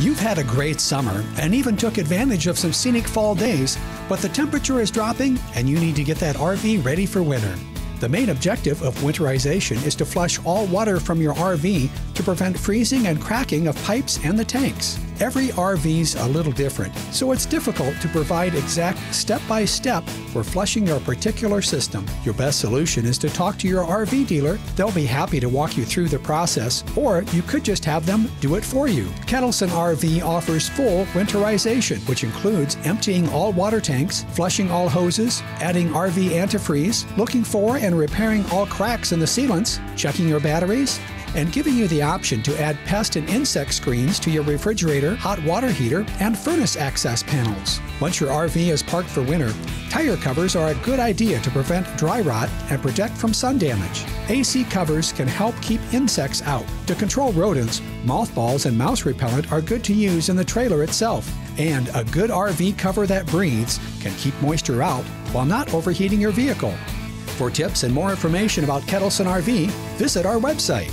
You've had a great summer and even took advantage of some scenic fall days, but the temperature is dropping and you need to get that RV ready for winter. The main objective of winterization is to flush all water from your RV to prevent freezing and cracking of pipes and the tanks. Every RV's a little different, so it's difficult to provide exact step by step for flushing your particular system. Your best solution is to talk to your RV dealer. They'll be happy to walk you through the process, or you could just have them do it for you. Ketelsen RV offers full winterization, which includes emptying all water tanks, flushing all hoses, adding RV antifreeze, looking for and repairing all cracks in the sealants, checking your batteries, and giving you the option to add pest and insect screens to your refrigerator, hot water heater, and furnace access panels. Once your RV is parked for winter, tire covers are a good idea to prevent dry rot and protect from sun damage. AC covers can help keep insects out. To control rodents, mothballs and mouse repellent are good to use in the trailer itself. And a good RV cover that breathes can keep moisture out while not overheating your vehicle. For tips and more information about Ketelsen RV, visit our website